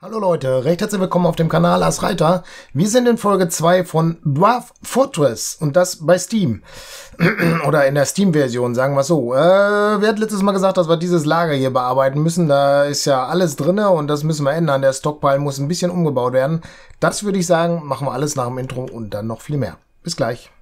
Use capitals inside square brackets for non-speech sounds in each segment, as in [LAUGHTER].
Hallo Leute, recht herzlich willkommen auf dem Kanal As Reiter. Wir sind in Folge 2 von Dwarf Fortress und das bei Steam. [CLEARS THROAT] Oder in der Steam-Version, sagen wir so. Äh, wir hatten letztes Mal gesagt, dass wir dieses Lager hier bearbeiten müssen. Da ist ja alles drinne und das müssen wir ändern. Der Stockpile muss ein bisschen umgebaut werden. Das würde ich sagen, machen wir alles nach dem Intro und dann noch viel mehr. Bis gleich.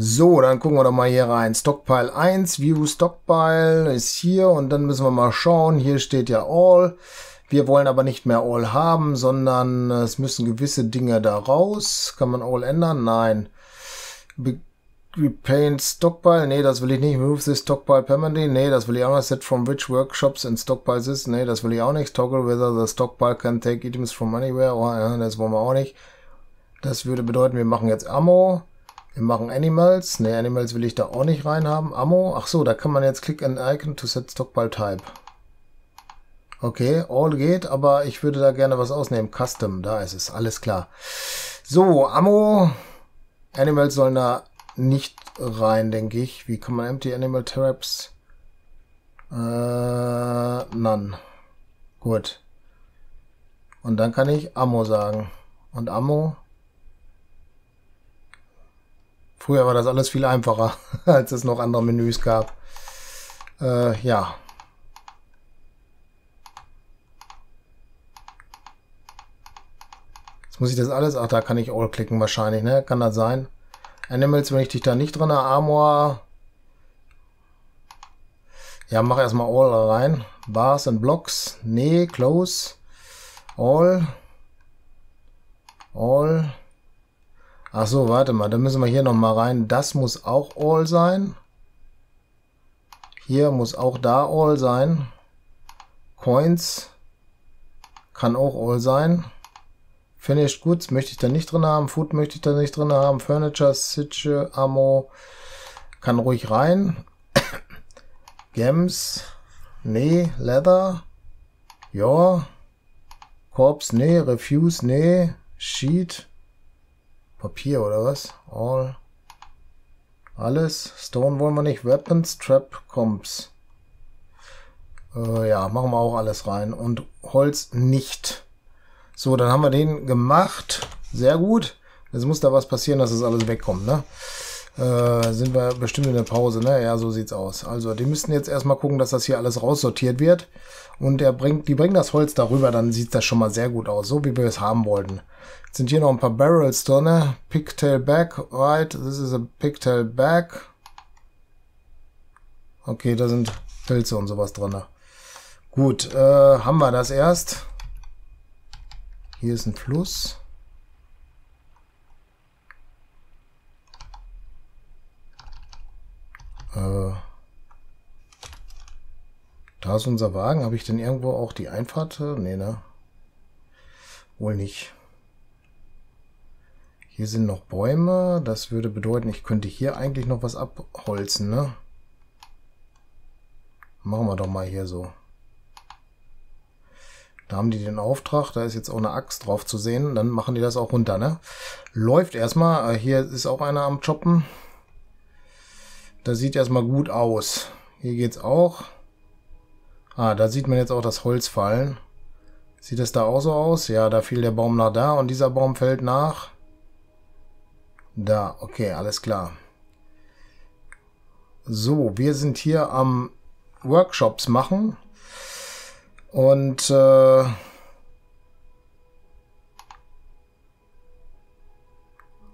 So, dann gucken wir doch mal hier rein. Stockpile 1, View Stockpile ist hier und dann müssen wir mal schauen. Hier steht ja All. Wir wollen aber nicht mehr All haben, sondern es müssen gewisse Dinge da raus. Kann man All ändern? Nein. Be Repaint Stockpile? Nee, das will ich nicht. Move this Stockpile permanently? Nee, das will ich auch nicht. Set from which workshops in Stockpile this? Nee, das will ich auch nicht. Toggle whether the Stockpile can take items from anywhere? Oh, das wollen wir auch nicht. Das würde bedeuten, wir machen jetzt Ammo. Wir machen Animals. Ne, Animals will ich da auch nicht reinhaben. Ammo. Ach so, da kann man jetzt Click an Icon to set Stockpile Type. Okay, All geht, aber ich würde da gerne was ausnehmen. Custom, da ist es. Alles klar. So, Ammo. Animals sollen da nicht rein, denke ich. Wie kann man Empty Animal Traps? Äh, none. Gut. Und dann kann ich Ammo sagen. Und Ammo Früher war das alles viel einfacher, [LAUGHS] als es noch andere Menüs gab. Äh, ja. Jetzt muss ich das alles... Ach, da kann ich All klicken wahrscheinlich, ne? Kann das sein? Animals, wenn ich dich da nicht drin. Armor... Ja, mach erstmal All rein. Bars and Blocks. Nee, Close. All. All. Ach so, warte mal, dann müssen wir hier nochmal rein. Das muss auch All sein. Hier muss auch da All sein. Coins kann auch All sein. Finished Goods möchte ich da nicht drin haben. Food möchte ich da nicht drin haben. Furniture, Sitche, Ammo kann ruhig rein. [COUGHS] Gems, nee. Leather, ja. Corpse, nee. Refuse, nee. Sheet, Papier oder was? All. Alles. Stone wollen wir nicht. Weapons, Trap, Comps. Äh, ja, machen wir auch alles rein. Und Holz nicht. So, dann haben wir den gemacht. Sehr gut. Jetzt muss da was passieren, dass das alles wegkommt, ne? Äh, sind wir bestimmt in der Pause, ne? Ja, so sieht's aus. Also, die müssten jetzt erstmal gucken, dass das hier alles raussortiert wird. Und er bringt, die bringen das Holz darüber, dann sieht das schon mal sehr gut aus, so wie wir es haben wollten. Jetzt sind hier noch ein paar Barrels drin. Pigtail back, right? This is a pigtail back. Okay, da sind Pilze und sowas drin. Gut, äh, haben wir das erst. Hier ist ein Fluss. Äh, da ist unser Wagen. Habe ich denn irgendwo auch die Einfahrt? Nee, ne? Wohl nicht. Hier sind noch Bäume. Das würde bedeuten, ich könnte hier eigentlich noch was abholzen, ne? Machen wir doch mal hier so. Da haben die den Auftrag, da ist jetzt auch eine Axt drauf zu sehen. Dann machen die das auch runter, ne? Läuft erstmal. Äh, hier ist auch einer am Choppen. Das sieht erstmal gut aus. Hier geht's auch. Ah, da sieht man jetzt auch das Holz fallen. Sieht das da auch so aus? Ja, da fiel der Baum nach da und dieser Baum fällt nach. Da, okay, alles klar. So, wir sind hier am Workshops machen. Und äh,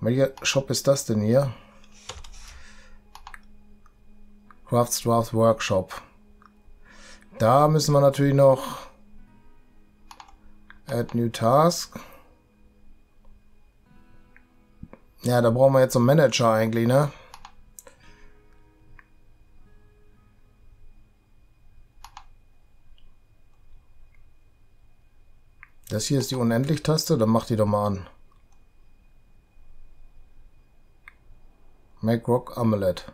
welcher Shop ist das denn hier? Crafts Draft Workshop. Da müssen wir natürlich noch Add New Task. Ja, da brauchen wir jetzt einen Manager eigentlich, ne? Das hier ist die Unendlich-Taste, dann mach die doch mal an. Make Rock Amulet.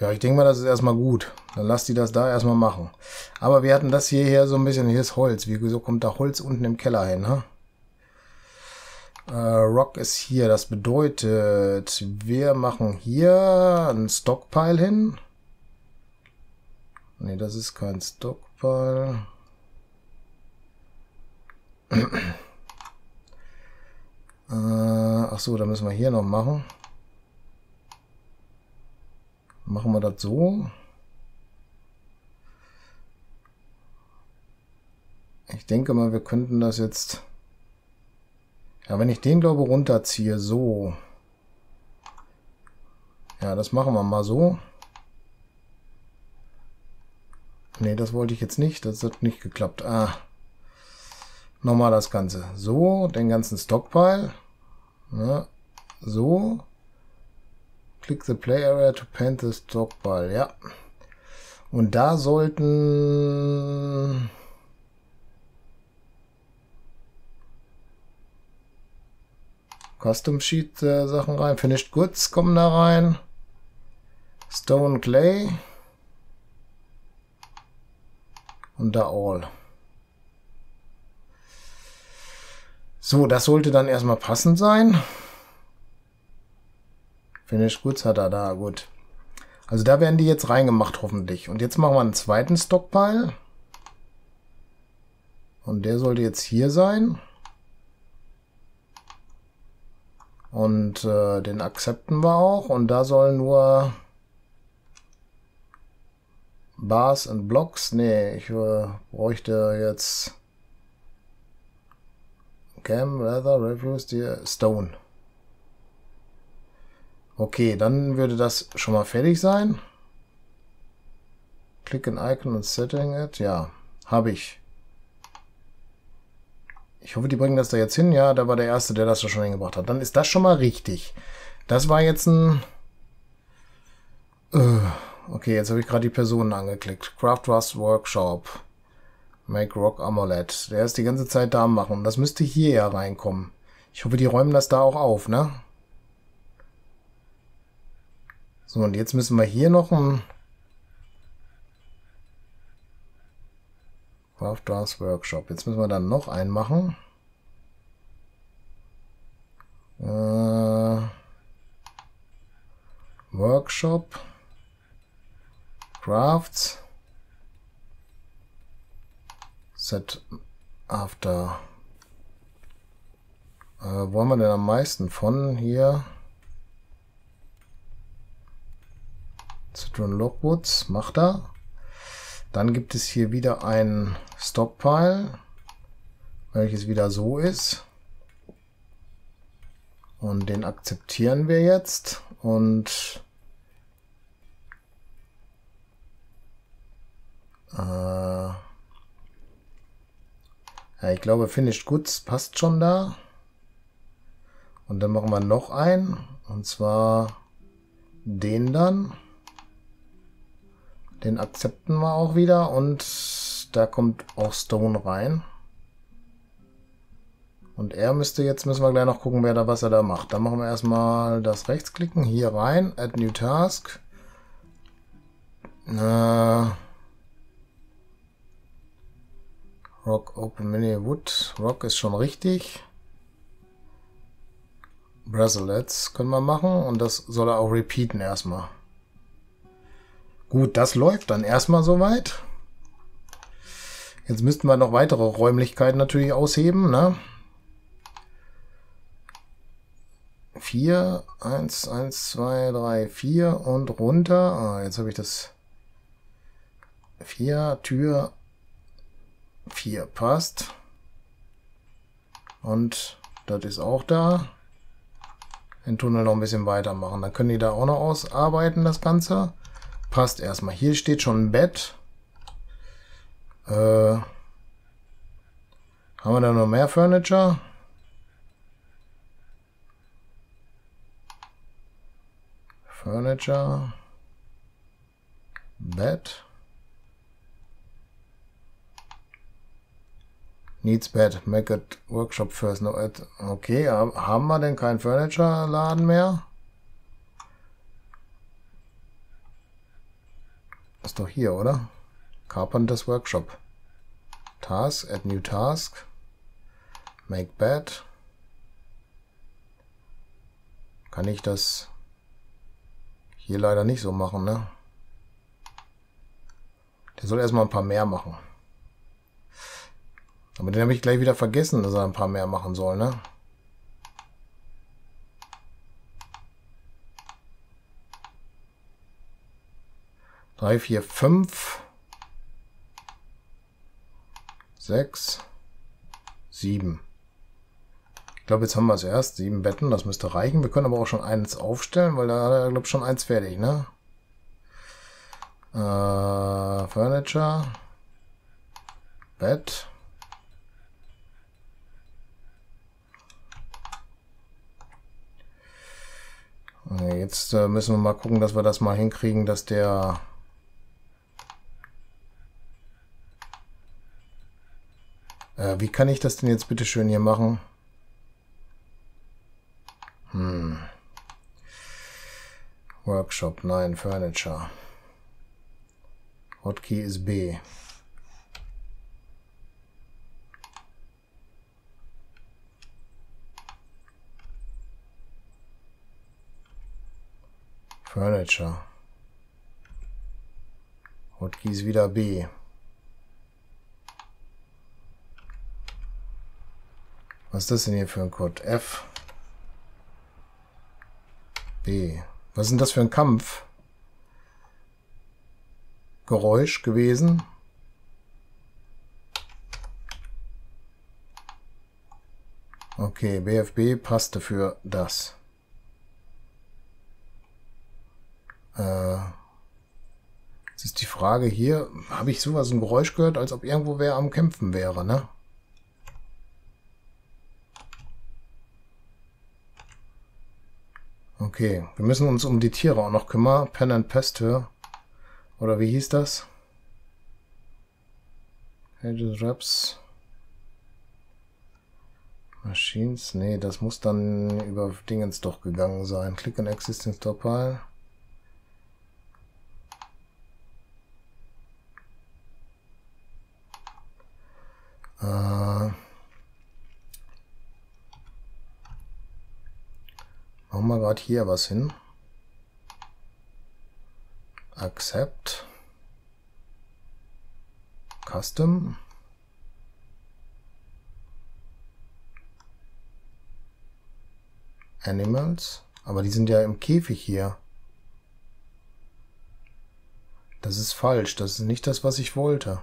Ja, ich denke mal, das ist erstmal gut. Dann lass die das da erstmal machen. Aber wir hatten das hierher so ein bisschen, hier ist Holz. Wieso kommt da Holz unten im Keller hin, ne? Äh, Rock ist hier. Das bedeutet, wir machen hier einen Stockpile hin. Ne, das ist kein Stockpile. [CLEARS THROAT] äh, ach so, da müssen wir hier noch machen. Machen wir das so. Ich denke mal, wir könnten das jetzt... Ja, wenn ich den, glaube runterziehe, so. Ja, das machen wir mal so. Nee, das wollte ich jetzt nicht. Das hat nicht geklappt. Ah. Nochmal das Ganze. So, den ganzen Stockpile. Ja, so. Click the play area to paint the stockpile. Ja. Und da sollten... Custom Sheet äh, Sachen rein. Finished Goods kommen da rein. Stone Clay. Und da All. So, das sollte dann erstmal passend sein. Finished Goods hat er da, gut. Also da werden die jetzt reingemacht, hoffentlich. Und jetzt machen wir einen zweiten Stockpile. Und der sollte jetzt hier sein. Und äh, den akzepten wir auch. Und da sollen nur Bars und Blocks. Nee, ich äh, bräuchte jetzt Cam, Leather, Refuse, Stone. Okay, dann würde das schon mal fertig sein. Click an Icon und Setting it. Ja, habe ich. Ich hoffe, die bringen das da jetzt hin. Ja, da war der Erste, der das da schon hingebracht hat. Dann ist das schon mal richtig. Das war jetzt ein... Äh, okay, jetzt habe ich gerade die Personen angeklickt. Craft Rust Workshop. Make Rock Amulet. Der ist die ganze Zeit da am machen. Das müsste hier ja reinkommen. Ich hoffe, die räumen das da auch auf, ne? So, und jetzt müssen wir hier noch ein... Craft Dance Workshop. Jetzt müssen wir dann noch einen machen. Äh, Workshop. Crafts. Set after. Äh, wo haben wir denn am meisten von hier? Citron Logwoods, macht er. Dann gibt es hier wieder ein Stockpile, welches wieder so ist. Und den akzeptieren wir jetzt. Und äh, ja, ich glaube, Finished Goods passt schon da. Und dann machen wir noch einen. Und zwar den dann. Den akzepten wir auch wieder und da kommt auch Stone rein. Und er müsste jetzt, müssen wir gleich noch gucken, wer da was er da macht. Dann machen wir erstmal das Rechtsklicken, hier rein, Add New Task. Äh, Rock Open Mini Wood. Rock ist schon richtig. Bracelets können wir machen und das soll er auch repeaten erstmal. Gut, das läuft dann erstmal soweit. Jetzt müssten wir noch weitere Räumlichkeiten natürlich ausheben. Ne? 4, 1, 1, 2, 3, 4 und runter. Ah, jetzt habe ich das 4, Tür 4 passt. Und das ist auch da. Den Tunnel noch ein bisschen weitermachen. Dann können die da auch noch ausarbeiten, das Ganze. Passt erstmal. Hier steht schon ein Bett. Äh, haben wir da noch mehr Furniture? Furniture. Bed. Needs bed. Make it workshop first. No, okay, haben wir denn keinen Furniture-Laden mehr? Ist doch hier, oder? Carpenter's Workshop. Task, add new task. Make bed. kann ich das hier leider nicht so machen, ne? Der soll erstmal ein paar mehr machen. Aber den habe ich gleich wieder vergessen, dass er ein paar mehr machen soll, ne? Drei, vier, fünf, sechs, sieben. Ich glaube, jetzt haben wir es erst. Sieben Betten, das müsste reichen. Wir können aber auch schon eins aufstellen, weil da hat er, glaube ich, schon eins fertig, ne? Äh, Furniture. Bett. Jetzt äh, müssen wir mal gucken, dass wir das mal hinkriegen, dass der Äh, wie kann ich das denn jetzt bitte schön hier machen? Hm. Workshop, nein, Furniture. Hotkey ist B. Furniture. Hotkey ist wieder B. Was ist das denn hier für ein Code? F. B. Was ist denn das für ein Kampf? Geräusch gewesen. Okay, BFB passte für das. Äh, jetzt ist die Frage hier, habe ich sowas ein Geräusch gehört, als ob irgendwo wer am Kämpfen wäre, ne? Okay, wir müssen uns um die Tiere auch noch kümmern. Pen and Pester. Oder wie hieß das? Pages, Reps. Machines. Nee, das muss dann über Dingens doch gegangen sein. Click on Existing Stockpile. Machen wir gerade hier was hin. Accept. Custom. Animals. Aber die sind ja im Käfig hier. Das ist falsch. Das ist nicht das, was ich wollte.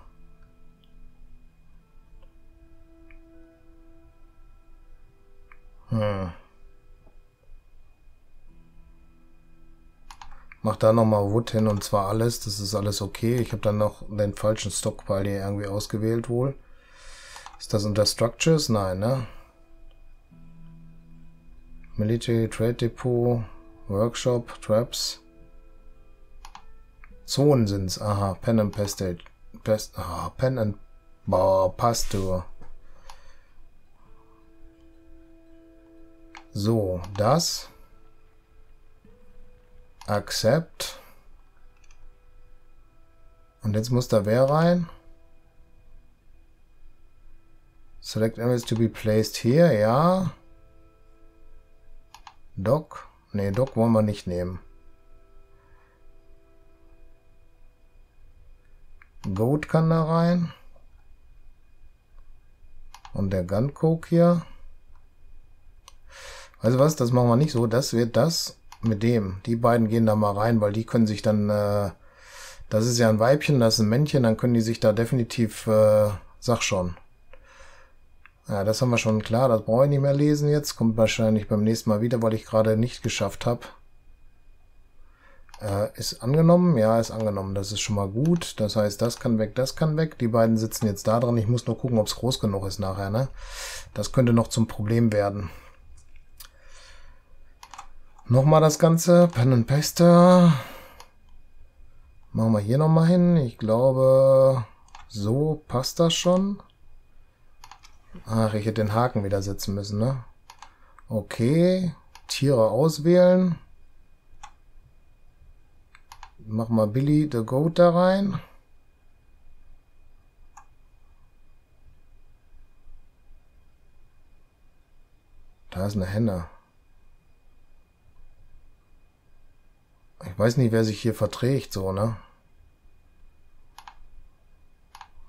Mach da nochmal Wood hin und zwar alles. Das ist alles okay. Ich habe dann noch den falschen Stockpile hier irgendwie ausgewählt wohl. Ist das unter Structures? Nein, ne? Military Trade Depot, Workshop, Traps. Zonen sind's. Aha, Pen and Pastel. Pest, ah, Pen and boah, Pastor. So, das. Accept. Und jetzt muss da wer rein? Select images to be placed here, ja. Doc. Ne, Doc wollen wir nicht nehmen. Goat kann da rein. Und der Gun Coke hier. Also was, das machen wir nicht so. Das wird das mit dem. Die beiden gehen da mal rein, weil die können sich dann, äh, das ist ja ein Weibchen, das ist ein Männchen, dann können die sich da definitiv, äh, sag schon. Ja, das haben wir schon klar, das brauche ich nicht mehr lesen jetzt. Kommt wahrscheinlich beim nächsten Mal wieder, weil ich gerade nicht geschafft habe. Äh, ist angenommen? Ja, ist angenommen. Das ist schon mal gut. Das heißt, das kann weg, das kann weg. Die beiden sitzen jetzt da dran. Ich muss nur gucken, ob es groß genug ist nachher. Ne? Das könnte noch zum Problem werden. Nochmal das Ganze. Pen and Paste. Machen wir hier nochmal hin. Ich glaube, so passt das schon. Ach, ich hätte den Haken wieder setzen müssen, ne? Okay. Tiere auswählen. Mach mal Billy the Goat da rein. Da ist eine Henne. Ich weiß nicht, wer sich hier verträgt, so, ne?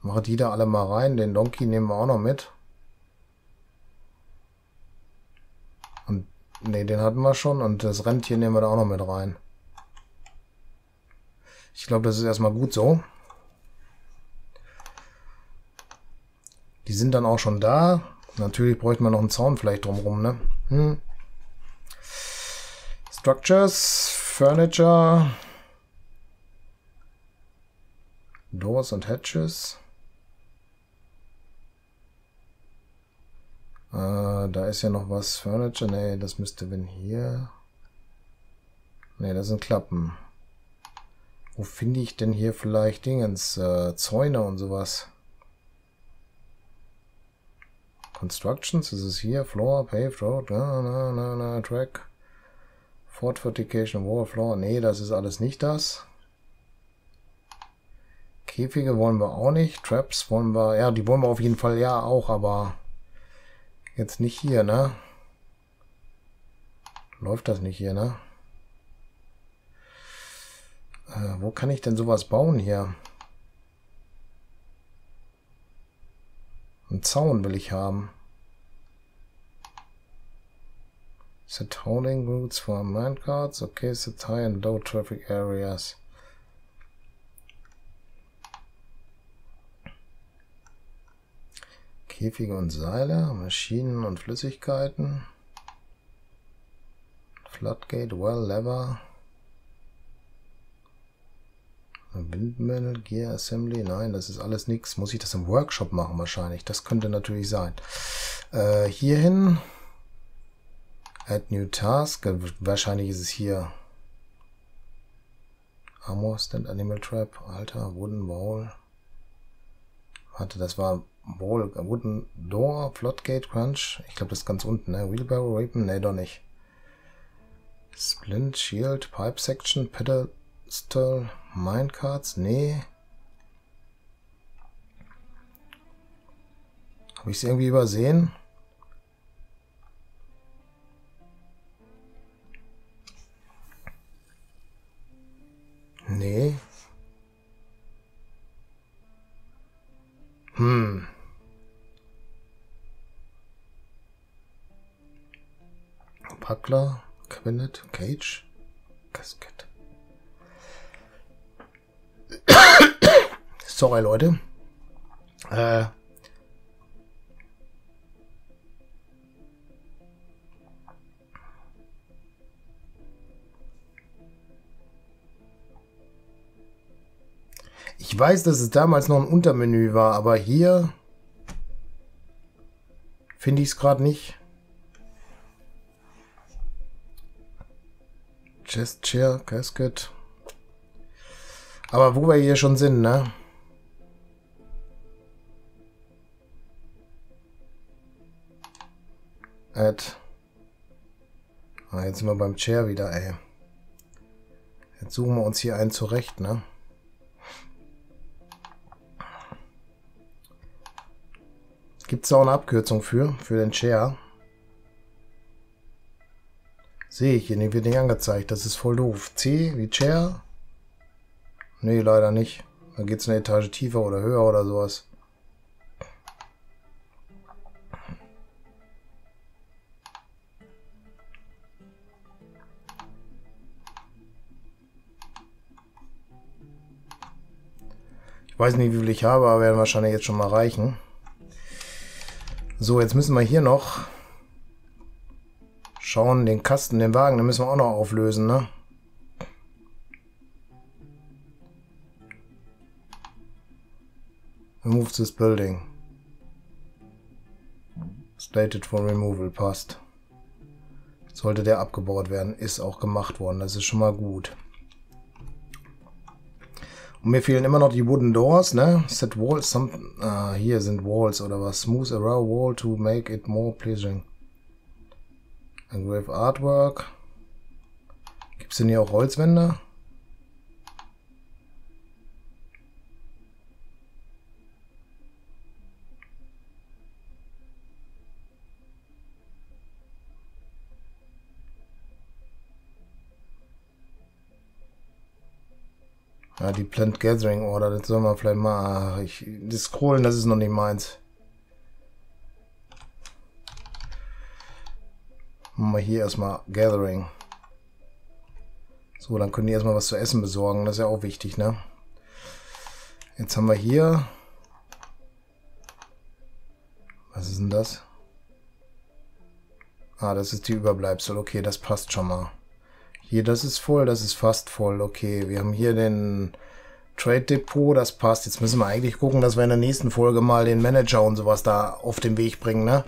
Mache die da alle mal rein. Den Donkey nehmen wir auch noch mit. Und, ne, den hatten wir schon. Und das Rentier nehmen wir da auch noch mit rein. Ich glaube, das ist erstmal gut so. Die sind dann auch schon da. Natürlich bräuchte man noch einen Zaun vielleicht drumherum, ne? Hm. Structures, Furniture, Doors and Hatches. Äh, da ist ja noch was. Furniture, ne, das müsste wenn hier. Ne, das sind Klappen. Wo finde ich denn hier vielleicht Dingens, äh, Zäune und sowas? Constructions, ist es hier? Floor, paved road, na, na, na, na, track. Fortification, wall, floor. Nee, das ist alles nicht das. Käfige wollen wir auch nicht. Traps wollen wir, ja, die wollen wir auf jeden Fall ja auch, aber jetzt nicht hier, ne? Läuft das nicht hier, ne? Äh, wo kann ich denn sowas bauen hier? Einen Zaun will ich haben. Set holding routes for minecarts. Okay, set high and low traffic areas. Käfige und Seile, Maschinen und Flüssigkeiten. Floodgate, Well, Lever. Windmill, Gear Assembly, nein, das ist alles nichts. Muss ich das im Workshop machen wahrscheinlich? Das könnte natürlich sein. Äh, hierhin. Add New Task. Wahrscheinlich ist es hier. Armor Stand Animal Trap. Alter, Wooden Wall. Warte, das war Wall, Wooden Door, Floodgate Crunch. Ich glaube, das ist ganz unten, ne? Wheelbarrow Rapen? Ne, doch nicht. Splint, Shield, Pipe Section, Pedal Stall, Minecarts? Nee. Habe ich es irgendwie übersehen? Nee. Hm. Buckler, Quinnet, Cage, Casket. [COUGHS] Sorry, Leute. Äh, ich weiß, dass es damals noch ein Untermenü war, aber hier finde ich es gerade nicht. Chest Chair, Casket. Aber wo wir hier schon sind, ne? Add. Ah, jetzt sind wir beim Chair wieder, ey. Jetzt suchen wir uns hier einen zurecht, ne? Gibt es auch eine Abkürzung für, für den Chair? Sehe ich hier, nicht, wird nicht angezeigt. Das ist voll doof. C wie Chair? Nee, leider nicht. Da geht es eine Etage tiefer oder höher oder sowas. Ich weiß nicht, wie viel ich habe, aber werden wahrscheinlich jetzt schon mal reichen. So, jetzt müssen wir hier noch schauen, den Kasten, den Wagen, den müssen wir auch noch auflösen, ne? Remove this building. Stated for removal, passt. Sollte der abgebaut werden, ist auch gemacht worden, das ist schon mal gut. Und mir fehlen immer noch die Wooden Doors, ne? Set Walls, some, ah, hier sind Walls oder was. Smooth a raw wall to make it more pleasing. Engrave Artwork. Gibt es denn hier auch Holzwände? Ja, die Plant Gathering Order, das soll man vielleicht mal. Ich, das Scrollen, das ist noch nicht meins. Machen wir hier erstmal Gathering. So, dann können die erstmal was zu essen besorgen. Das ist ja auch wichtig, ne? Jetzt haben wir hier. Was ist denn das? Ah, das ist die Überbleibsel. Okay, das passt schon mal. Hier, das ist voll, das ist fast voll. Okay, wir haben hier den Trade Depot, das passt. Jetzt müssen wir eigentlich gucken, dass wir in der nächsten Folge mal den Manager und sowas da auf den Weg bringen, ne?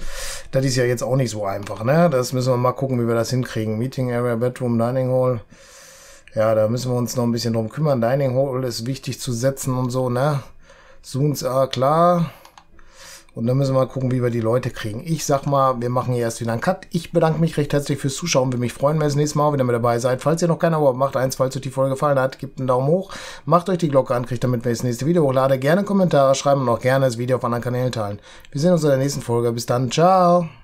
Das ist ja jetzt auch nicht so einfach, ne? Das müssen wir mal gucken, wie wir das hinkriegen. Meeting Area, Bedroom, Dining Hall. Ja, da müssen wir uns noch ein bisschen drum kümmern. Dining Hall ist wichtig zu setzen und so, ne? Zooms, ah, klar. Und dann müssen wir mal gucken, wie wir die Leute kriegen. Ich sag mal, wir machen hier erst wieder einen Cut. Ich bedanke mich recht herzlich fürs Zuschauen. Würde mich freuen, wenn ihr das nächste Mal wieder mit dabei seid. Falls ihr noch kein Abo macht eins, falls euch die Folge gefallen hat, gebt einen Daumen hoch. Macht euch die Glocke an, kriegt damit, wenn ich das nächste Video hochlade. Gerne Kommentare schreiben und auch gerne das Video auf anderen Kanälen teilen. Wir sehen uns in der nächsten Folge. Bis dann. Ciao.